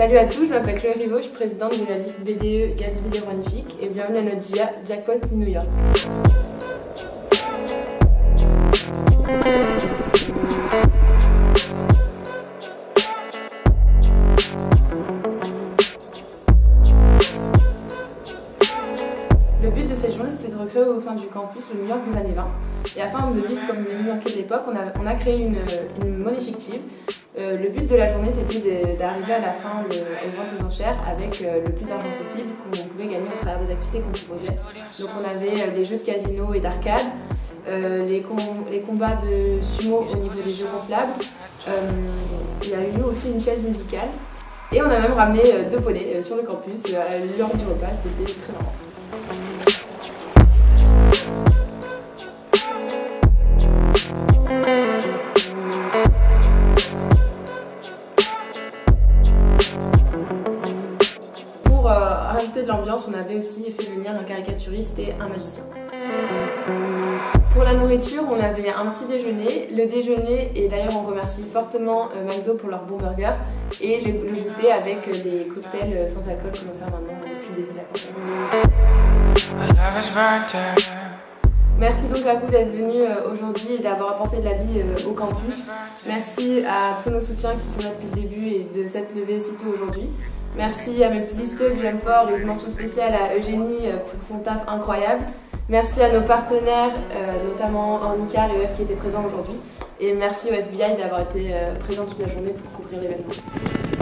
Salut à tous, je m'appelle Chloé Rivaud, je suis présidente de la liste BDE Gatsby des et bienvenue à notre GIA Jackpot in New York. Le but de cette journée, c'était de recréer au sein du campus le New York des années 20. Et afin de vivre comme les New Yorkais de l'époque, on a, on a créé une, une monnaie fictive euh, le but de la journée, c'était d'arriver à la fin le, aux ventes aux enchères avec euh, le plus d'argent possible qu'on pouvait gagner au travers des activités qu'on proposait. Donc on avait euh, des jeux de casino et d'arcade, les, les, combats de sumo au niveau des jeux gonflables. il y a eu aussi une chaise musicale. Et on a même ramené deux poneys sur le campus lors du repas, c'était très marrant. Rajouter de l'ambiance, on avait aussi fait venir un caricaturiste et un magicien. Pour la nourriture, on avait un petit déjeuner, le déjeuner, et d'ailleurs on remercie fortement euh, McDo pour leur bon burger, et le, goûter avec euh, les cocktails euh, sans alcool que l'on sert maintenant depuis le début de la. Merci donc à vous d'être venus aujourd'hui et d'avoir apporté de la vie au campus. Merci à tous nos soutiens qui sont là depuis le début et de cette levée si tôt aujourd'hui. Merci à mes petits listeux que j'aime fort et une mention spéciale à Eugénie euh, pour son taf incroyable. Merci à nos partenaires, euh, notamment Ornicar et EF qui étaient présents aujourd'hui. Et merci au FBI d'avoir été euh, présent toute la journée pour couvrir l'événement.